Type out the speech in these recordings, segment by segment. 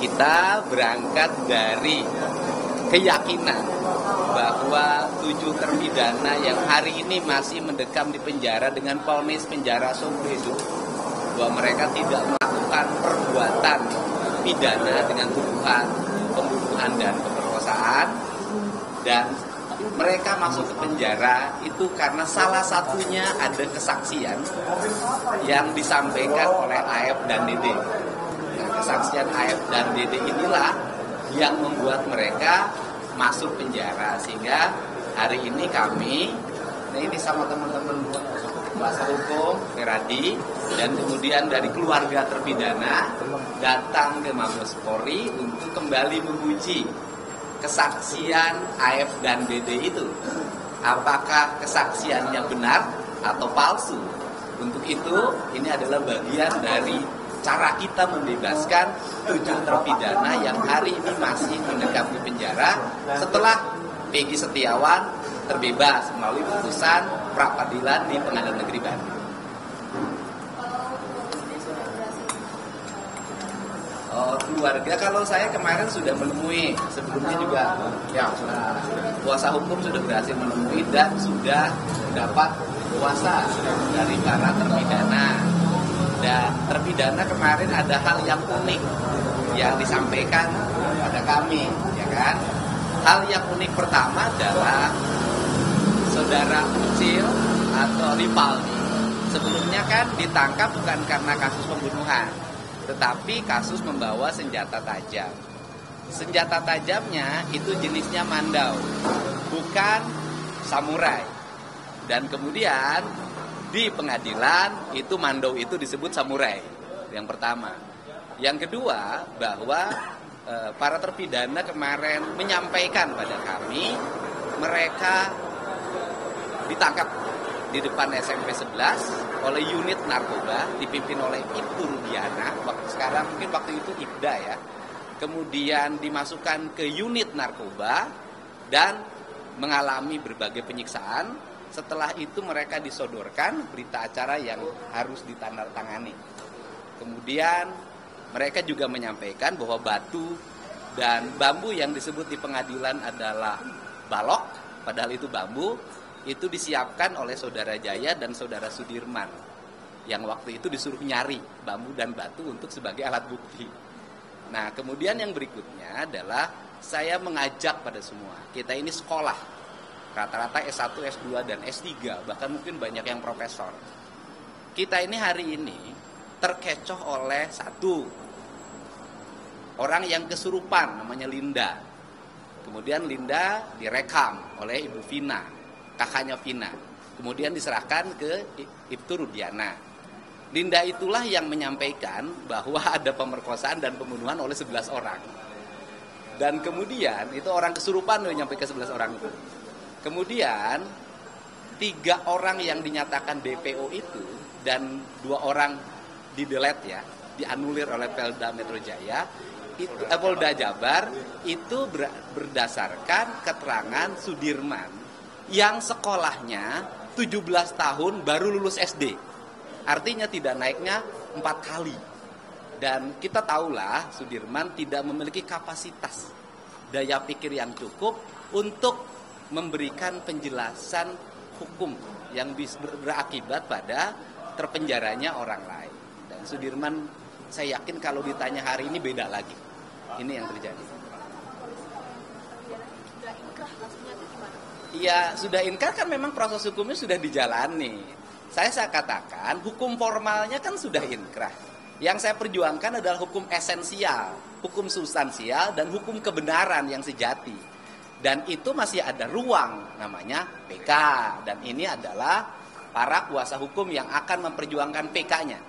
Kita berangkat dari keyakinan bahwa tujuh terpidana yang hari ini masih mendekam di penjara dengan ponis penjara seumur hidup bahwa mereka tidak melakukan perbuatan pidana dengan tuduhan pembunuhan dan pemerkosaan dan mereka masuk ke penjara itu karena salah satunya ada kesaksian yang disampaikan oleh AF dan Dede. Kesaksian AF dan Dede inilah yang membuat mereka masuk penjara sehingga hari ini kami ini sama teman-teman kuasa hukum Feradi dan kemudian dari keluarga terpidana datang ke Mabes Polri untuk kembali menguji kesaksian AF dan DD itu. Apakah kesaksiannya benar atau palsu? Untuk itu, ini adalah bagian dari cara kita membebaskan tujuh terpidana yang hari ini masih mendekam di penjara setelah Peggy Setiawan terbebas melalui putusan pra peradilan di Pengadilan Negeri Bandung. Oh, keluarga kalau saya kemarin sudah menemui sebelumnya juga ya kuasa hukum sudah berhasil menemui dan sudah dapat kuasa dari para terpidana dan terpidana kemarin ada hal yang unik yang disampaikan pada kami ya kan hal yang unik pertama adalah saudara Ucil atau Ripaldi sebelumnya kan ditangkap bukan karena kasus pembunuhan tetapi kasus membawa senjata tajam. Senjata tajamnya itu jenisnya mandau, bukan samurai. Dan kemudian di pengadilan itu mandau itu disebut samurai. Yang pertama. Yang kedua bahwa e, para terpidana kemarin menyampaikan pada kami mereka ditangkap di depan SMP 11 oleh unit narkoba dipimpin oleh Ibtu Rudiana waktu sekarang mungkin waktu itu Ibda ya kemudian dimasukkan ke unit narkoba dan mengalami berbagai penyiksaan setelah itu mereka disodorkan berita acara yang harus ditandatangani kemudian mereka juga menyampaikan bahwa batu dan bambu yang disebut di pengadilan adalah balok padahal itu bambu itu disiapkan oleh saudara Jaya dan saudara Sudirman yang waktu itu disuruh nyari bambu dan batu untuk sebagai alat bukti. Nah, kemudian yang berikutnya adalah saya mengajak pada semua, kita ini sekolah. Rata-rata S1, S2 dan S3, bahkan mungkin banyak yang profesor. Kita ini hari ini terkecoh oleh satu orang yang kesurupan namanya Linda. Kemudian Linda direkam oleh Ibu Vina kakaknya Vina. Kemudian diserahkan ke Ibtu Rudiana. Linda itulah yang menyampaikan bahwa ada pemerkosaan dan pembunuhan oleh 11 orang. Dan kemudian itu orang kesurupan yang nyampe ke 11 orang itu. Kemudian tiga orang yang dinyatakan DPO itu dan dua orang di delete ya, dianulir oleh Pelda Metro Jaya, itu, eh, Polda Jabar itu berdasarkan keterangan Sudirman yang sekolahnya 17 tahun baru lulus SD. Artinya tidak naiknya empat kali. Dan kita tahulah Sudirman tidak memiliki kapasitas daya pikir yang cukup untuk memberikan penjelasan hukum yang berakibat pada terpenjaranya orang lain. Dan Sudirman saya yakin kalau ditanya hari ini beda lagi. Ini yang terjadi. Ya sudah inkar kan memang proses hukumnya sudah dijalani. Saya saya katakan hukum formalnya kan sudah inkrah. Yang saya perjuangkan adalah hukum esensial, hukum substansial dan hukum kebenaran yang sejati. Dan itu masih ada ruang namanya PK dan ini adalah para kuasa hukum yang akan memperjuangkan PK-nya.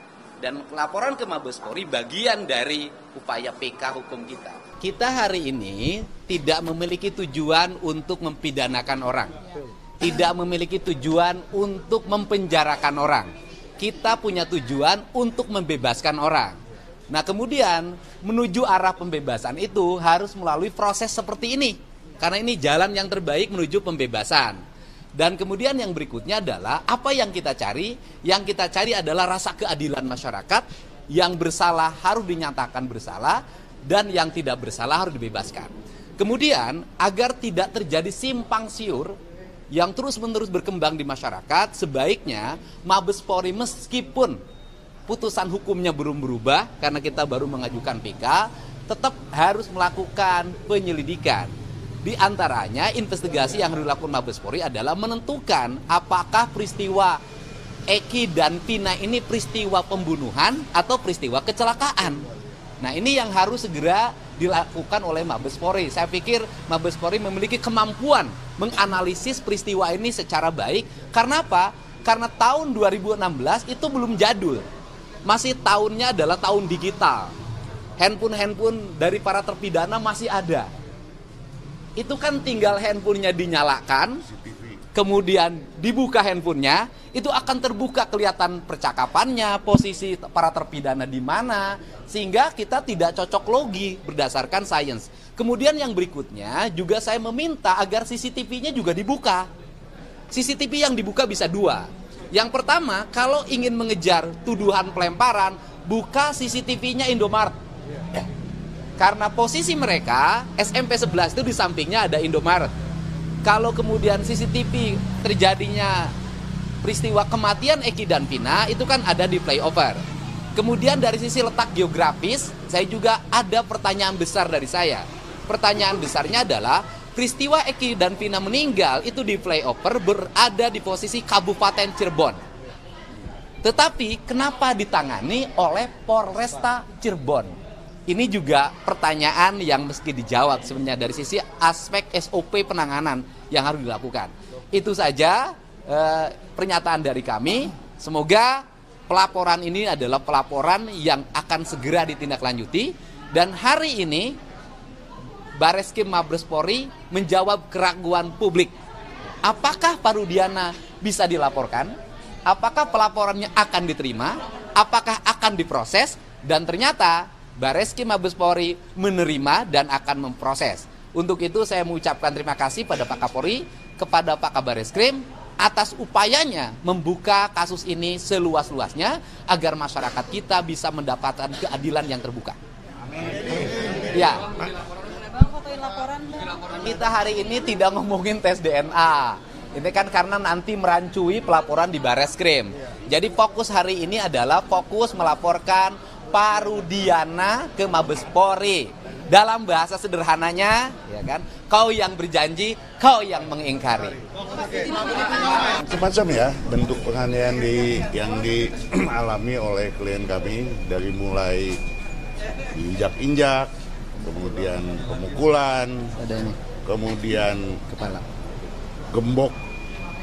Dan laporan ke Mabes Polri bagian dari upaya PK hukum kita. Kita hari ini tidak memiliki tujuan untuk mempidanakan orang. Tidak memiliki tujuan untuk mempenjarakan orang. Kita punya tujuan untuk membebaskan orang. Nah kemudian menuju arah pembebasan itu harus melalui proses seperti ini. Karena ini jalan yang terbaik menuju pembebasan. Dan kemudian yang berikutnya adalah apa yang kita cari? Yang kita cari adalah rasa keadilan masyarakat yang bersalah harus dinyatakan bersalah dan yang tidak bersalah harus dibebaskan. Kemudian agar tidak terjadi simpang siur yang terus-menerus berkembang di masyarakat, sebaiknya Mabes Polri meskipun putusan hukumnya belum berubah karena kita baru mengajukan PK, tetap harus melakukan penyelidikan. Di antaranya investigasi yang harus dilakukan Mabes Polri adalah menentukan apakah peristiwa Eki dan Pina ini peristiwa pembunuhan atau peristiwa kecelakaan. Nah ini yang harus segera dilakukan oleh Mabes Polri. Saya pikir Mabes Polri memiliki kemampuan menganalisis peristiwa ini secara baik. Karena apa? Karena tahun 2016 itu belum jadul. Masih tahunnya adalah tahun digital. Handphone-handphone dari para terpidana masih ada. Itu kan tinggal handphonenya dinyalakan, kemudian dibuka handphonenya, itu akan terbuka kelihatan percakapannya, posisi para terpidana di mana, sehingga kita tidak cocok logi berdasarkan sains. Kemudian yang berikutnya juga saya meminta agar CCTV-nya juga dibuka. CCTV yang dibuka bisa dua. Yang pertama, kalau ingin mengejar tuduhan pelemparan, buka CCTV-nya Indomaret. Karena posisi mereka, SMP 11 itu di sampingnya ada Indomaret kalau kemudian CCTV terjadinya peristiwa kematian Eki dan Vina itu kan ada di flyover. Kemudian dari sisi letak geografis, saya juga ada pertanyaan besar dari saya. Pertanyaan besarnya adalah peristiwa Eki dan Vina meninggal itu di flyover berada di posisi Kabupaten Cirebon. Tetapi kenapa ditangani oleh Polresta Cirebon? Ini juga pertanyaan yang mesti dijawab sebenarnya dari sisi aspek SOP penanganan yang harus dilakukan. Itu saja eh, pernyataan dari kami. Semoga pelaporan ini adalah pelaporan yang akan segera ditindaklanjuti dan hari ini Bareskrim Mabes Polri menjawab keraguan publik. Apakah Parudiana bisa dilaporkan? Apakah pelaporannya akan diterima? Apakah akan diproses? Dan ternyata Bareski Mabes Polri menerima dan akan memproses. Untuk itu saya mengucapkan terima kasih pada Pak Kapolri, kepada Pak Kabar Eskrim atas upayanya membuka kasus ini seluas-luasnya agar masyarakat kita bisa mendapatkan keadilan yang terbuka. Amin. Ya. Kita hari ini tidak ngomongin tes DNA. Ini kan karena nanti merancui pelaporan di Bareskrim. Jadi fokus hari ini adalah fokus melaporkan Parudiana ke Mabes Polri. Dalam bahasa sederhananya, ya kan, kau yang berjanji, kau yang mengingkari. Semacam ya bentuk penganiayaan di yang dialami oleh klien kami dari mulai injak-injak, kemudian pemukulan, kemudian kepala gembok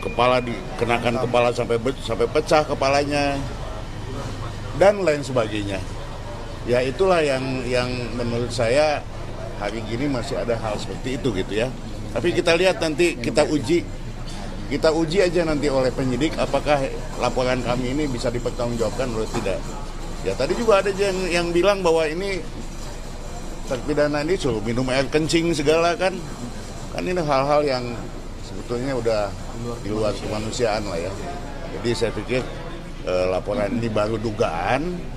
kepala dikenakan kepala sampai sampai pecah kepalanya dan lain sebagainya ya itulah yang yang menurut saya hari gini masih ada hal seperti itu gitu ya. Tapi kita lihat nanti kita uji kita uji aja nanti oleh penyidik apakah laporan kami ini bisa dipertanggungjawabkan atau tidak. Ya tadi juga ada yang yang bilang bahwa ini terpidana ini suruh minum air kencing segala kan. Kan ini hal-hal yang sebetulnya udah di luar kemanusiaan lah ya. Jadi saya pikir eh, laporan ini baru dugaan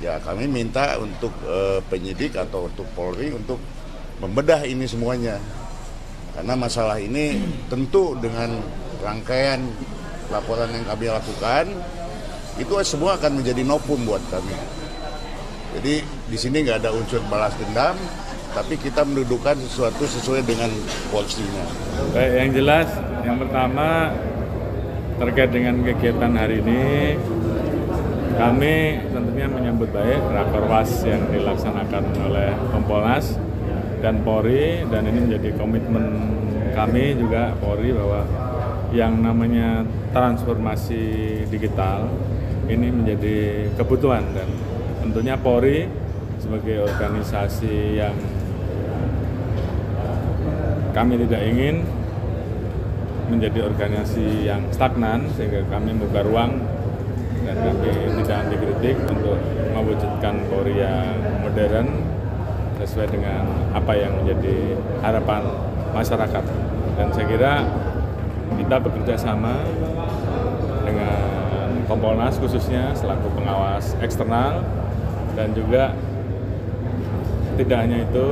ya kami minta untuk uh, penyidik atau untuk Polri untuk membedah ini semuanya karena masalah ini tentu dengan rangkaian laporan yang kami lakukan itu semua akan menjadi nopum buat kami jadi di sini nggak ada unsur balas dendam tapi kita mendudukan sesuatu sesuai dengan porsinya. Baik, yang jelas yang pertama terkait dengan kegiatan hari ini kami tentunya menyambut baik rakorwas yang dilaksanakan oleh Kompolnas dan Polri dan ini menjadi komitmen kami juga Polri bahwa yang namanya transformasi digital ini menjadi kebutuhan. Dan tentunya Polri sebagai organisasi yang kami tidak ingin menjadi organisasi yang stagnan sehingga kami membuka ruang kami tidak anti kritik untuk mewujudkan Polri yang modern sesuai dengan apa yang menjadi harapan masyarakat. Dan saya kira kita bekerja sama dengan Kompolnas khususnya selaku pengawas eksternal dan juga tidak hanya itu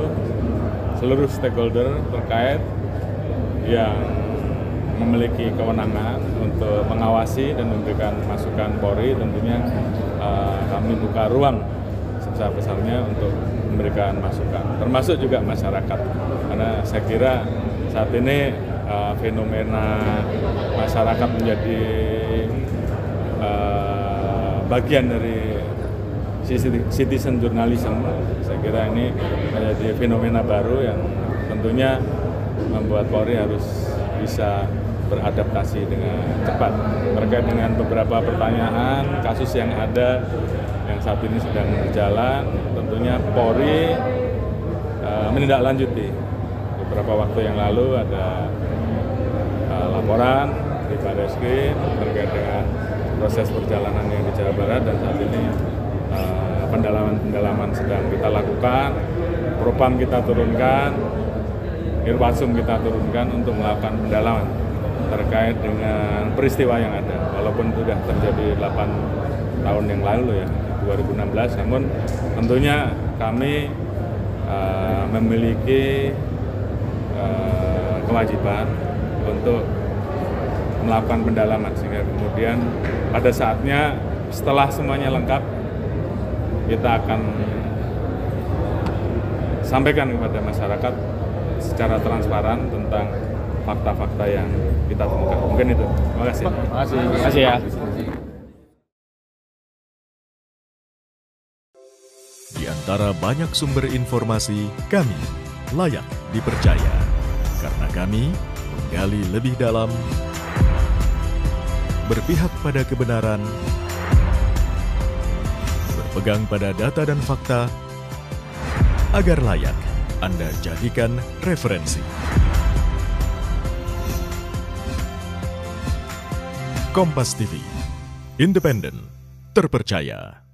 seluruh stakeholder terkait yang memiliki kewenangan untuk mengawasi dan memberikan masukan Polri tentunya uh, kami buka ruang sebesar-besarnya untuk memberikan masukan termasuk juga masyarakat. Karena saya kira saat ini uh, fenomena masyarakat menjadi uh, bagian dari citizen journalism saya kira ini menjadi fenomena baru yang tentunya membuat Polri harus bisa beradaptasi dengan cepat. Terkait dengan beberapa pertanyaan kasus yang ada yang saat ini sedang berjalan tentunya Polri uh, menindaklanjuti. Beberapa waktu yang lalu ada uh, laporan di Barreskrim terkait dengan proses perjalanan yang di Jawa Barat dan saat ini pendalaman-pendalaman sedang kita lakukan, propam kita turunkan, irwasum kita turunkan untuk melakukan pendalaman terkait dengan peristiwa yang ada. Walaupun sudah terjadi 8 tahun yang lalu ya, 2016, namun tentunya kami uh, memiliki uh, kewajiban untuk melakukan pendalaman sehingga kemudian pada saatnya setelah semuanya lengkap kita akan sampaikan kepada masyarakat secara transparan tentang fakta-fakta yang kita temukan. Mungkin itu. Terima kasih. Terima kasih. Terima kasih ya. Di antara banyak sumber informasi, kami layak dipercaya. Karena kami menggali lebih dalam, berpihak pada kebenaran, berpegang pada data dan fakta agar layak Anda jadikan referensi. Kompas TV, independen, terpercaya.